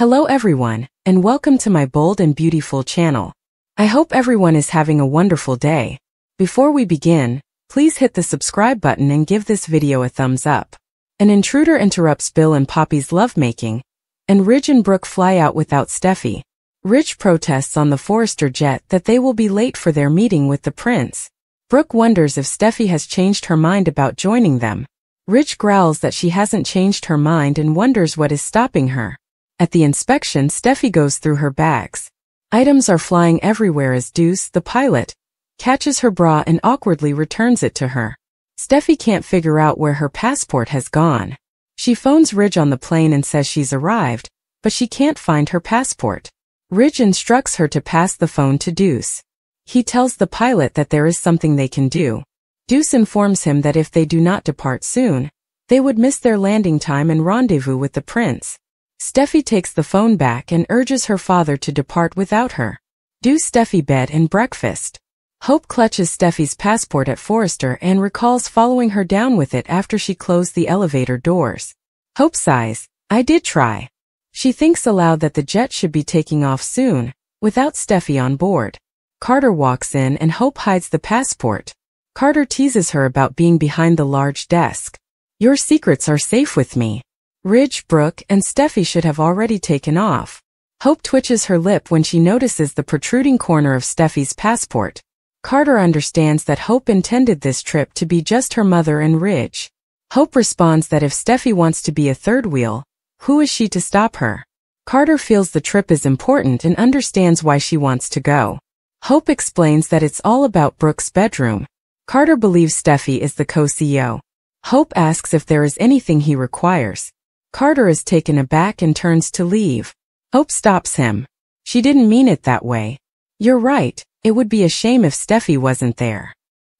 Hello everyone, and welcome to my bold and beautiful channel. I hope everyone is having a wonderful day. Before we begin, please hit the subscribe button and give this video a thumbs up. An intruder interrupts Bill and Poppy's lovemaking, and Ridge and Brooke fly out without Steffy. Ridge protests on the Forrester jet that they will be late for their meeting with the prince. Brooke wonders if Steffy has changed her mind about joining them. Ridge growls that she hasn't changed her mind and wonders what is stopping her. At the inspection, Steffy goes through her bags. Items are flying everywhere as Deuce, the pilot, catches her bra and awkwardly returns it to her. Steffy can't figure out where her passport has gone. She phones Ridge on the plane and says she's arrived, but she can't find her passport. Ridge instructs her to pass the phone to Deuce. He tells the pilot that there is something they can do. Deuce informs him that if they do not depart soon, they would miss their landing time and rendezvous with the prince. Steffy takes the phone back and urges her father to depart without her. Do Steffy bed and breakfast. Hope clutches Steffy's passport at Forrester and recalls following her down with it after she closed the elevator doors. Hope sighs, I did try. She thinks aloud that the jet should be taking off soon, without Steffy on board. Carter walks in and Hope hides the passport. Carter teases her about being behind the large desk. Your secrets are safe with me. Ridge, Brooke, and Steffy should have already taken off. Hope twitches her lip when she notices the protruding corner of Steffy's passport. Carter understands that Hope intended this trip to be just her mother and Ridge. Hope responds that if Steffy wants to be a third wheel, who is she to stop her? Carter feels the trip is important and understands why she wants to go. Hope explains that it's all about Brooke's bedroom. Carter believes Steffy is the co-CEO. Hope asks if there is anything he requires. Carter is taken aback and turns to leave. Hope stops him. She didn't mean it that way. You're right, it would be a shame if Steffy wasn't there.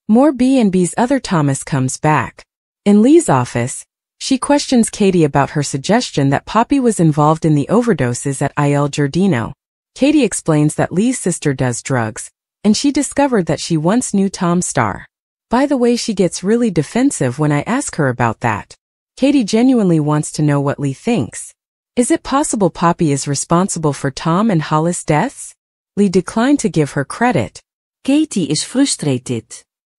More B&B's other Thomas comes back. In Li's office, she questions Katie about her suggestion that Poppy was involved in the overdoses at Il Giardino. Katie explains that Li's sister does drugs, and she discovered that she once knew Tom Starr. By the way, she gets really defensive when I ask her about that. Katie genuinely wants to know what Li thinks. Is it possible Poppy is responsible for Tom and Hollis' deaths? Li declined to give her credit. Katie is frustrated.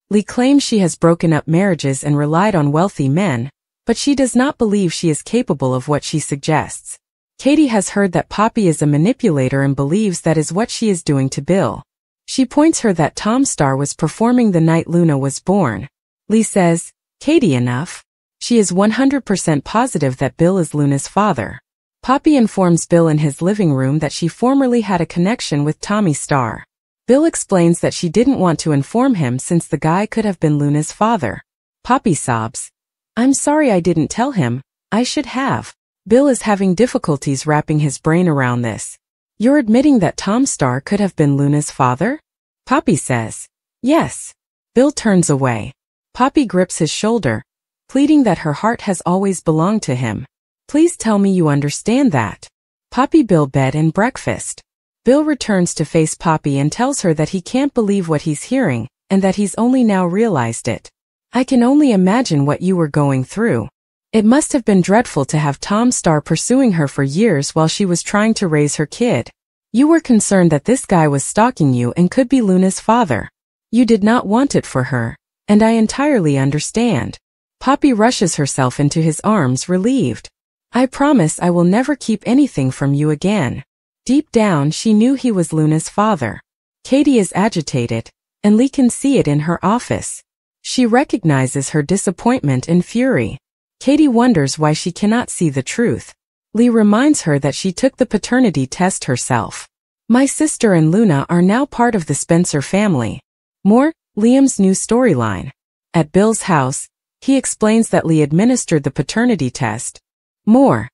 Li claims she has broken up marriages and relied on wealthy men, but she does not believe she is capable of what she suggests. Katie has heard that Poppy is a manipulator and believes that is what she is doing to Bill. She points her that Tom Starr was performing the night Luna was born. Li says, Katie enough. She is 100% positive that Bill is Luna's father. Poppy informs Bill in his living room that she formerly had a connection with Tommy Starr. Bill explains that she didn't want to inform him since the guy could have been Luna's father. Poppy sobs. I'm sorry I didn't tell him. I should have. Bill is having difficulties wrapping his brain around this. You're admitting that Tom Starr could have been Luna's father? Poppy says. Yes. Bill turns away. Poppy grips his shoulder, pleading that her heart has always belonged to him. Please tell me you understand that. Poppy Bill bed and breakfast. Bill returns to face Poppy and tells her that he can't believe what he's hearing, and that he's only now realized it. I can only imagine what you were going through. It must have been dreadful to have Tom Starr pursuing her for years while she was trying to raise her kid. You were concerned that this guy was stalking you and could be Luna's father. You did not want it for her, and I entirely understand. Poppy rushes herself into his arms relieved. I promise I will never keep anything from you again. Deep down she knew he was Luna's father. Katie is agitated, and Li can see it in her office. She recognizes her disappointment and fury. Katie wonders why she cannot see the truth. Li reminds her that she took the paternity test herself. My sister and Luna are now part of the Spencer family. More, Liam's new storyline. At Bill's house, he explains that Li administered the paternity test. More.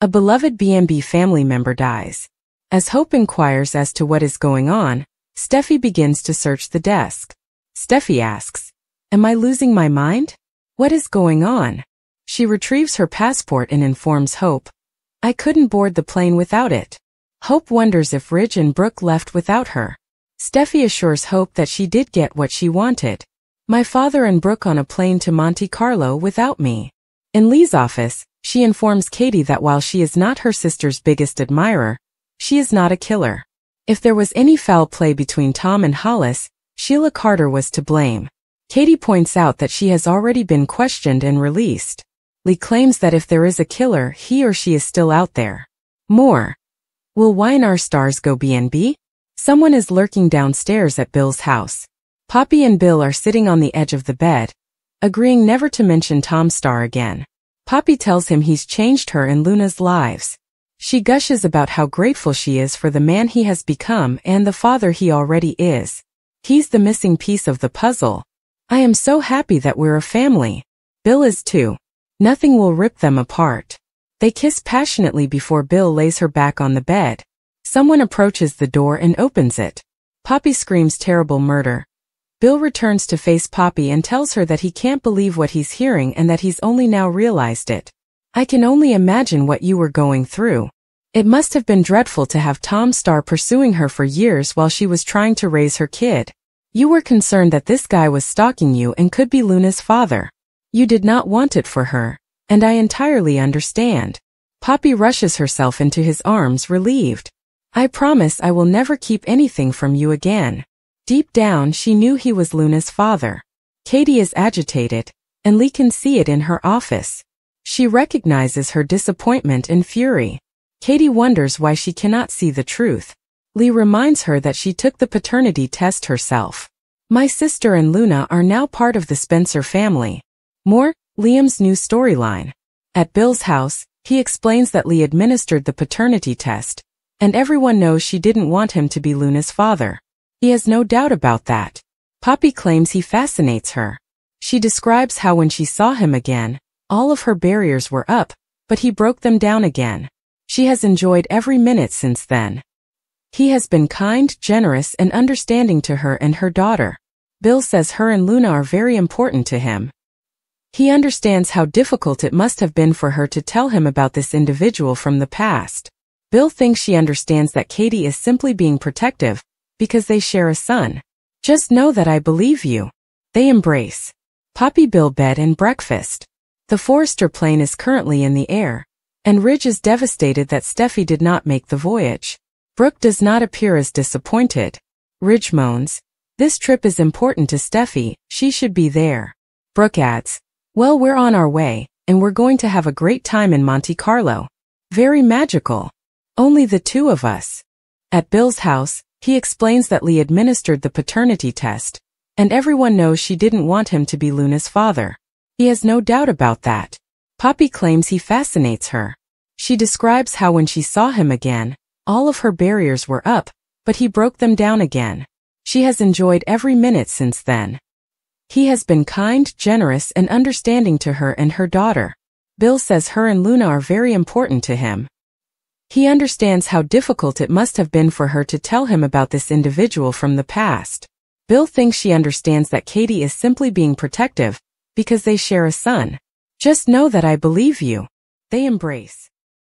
A beloved B&B family member dies. As Hope inquires as to what is going on, Steffy begins to search the desk. Steffy asks, Am I losing my mind? What is going on? She retrieves her passport and informs Hope, I couldn't board the plane without it. Hope wonders if Ridge and Brooke left without her. Steffy assures Hope that she did get what she wanted. My father and Brooke on a plane to Monte Carlo without me. In Li's office, She informs Katie that while she is not her sister's biggest admirer, she is not a killer. If there was any foul play between Tom and Hollis, Sheila Carter was to blame. Katie points out that she has already been questioned and released. Li claims that if there is a killer, he or she is still out there. More. Will Weinar stars go BNB? Someone is lurking downstairs at Bill's house. Poppy and Bill are sitting on the edge of the bed, agreeing never to mention Tom Starr again. Poppy tells him he's changed her and Luna's lives. She gushes about how grateful she is for the man he has become and the father he already is. He's the missing piece of the puzzle. I am so happy that we're a family. Bill is too. Nothing will rip them apart. They kiss passionately before Bill lays her back on the bed. Someone approaches the door and opens it. Poppy screams terrible murder. Bill returns to face Poppy and tells her that he can't believe what he's hearing and that he's only now realized it. I can only imagine what you were going through. It must have been dreadful to have Tom Starr pursuing her for years while she was trying to raise her kid. You were concerned that this guy was stalking you and could be Luna's father. You did not want it for her, and I entirely understand. Poppy rushes herself into his arms relieved. I promise I will never keep anything from you again. Deep down she knew he was Luna's father. Katie is agitated, and Li can see it in her office. She recognizes her disappointment and fury. Katie wonders why she cannot see the truth. Li reminds her that she took the paternity test herself. My sister and Luna are now part of the Spencer family. More, Liam's new storyline. At Bill's house, he explains that Li administered the paternity test, and everyone knows she didn't want him to be Luna's father. He has no doubt about that. Poppy claims he fascinates her. She describes how when she saw him again, all of her barriers were up, but he broke them down again. She has enjoyed every minute since then. He has been kind, generous, and understanding to her and her daughter. Bill says her and Luna are very important to him. He understands how difficult it must have been for her to tell him about this individual from the past. Bill thinks she understands that Katie is simply being protective, because they share a son. Just know that I believe you. They embrace. Poppy Bill bed and breakfast. The Forrester plane is currently in the air, and Ridge is devastated that Steffy did not make the voyage. Brooke does not appear as disappointed. Ridge moans, this trip is important to Steffy, she should be there. Brooke adds, well we're on our way, and we're going to have a great time in Monte Carlo. Very magical. Only the two of us. At Bill's house, he explains that Li administered the paternity test, and everyone knows she didn't want him to be Luna's father. He has no doubt about that. Poppy claims he fascinates her. She describes how when she saw him again, all of her barriers were up, but he broke them down again. She has enjoyed every minute since then. He has been kind, generous, and understanding to her and her daughter. Bill says her and Luna are very important to him. He understands how difficult it must have been for her to tell him about this individual from the past. Bill thinks she understands that Katie is simply being protective, because they share a son. Just know that I believe you. They embrace.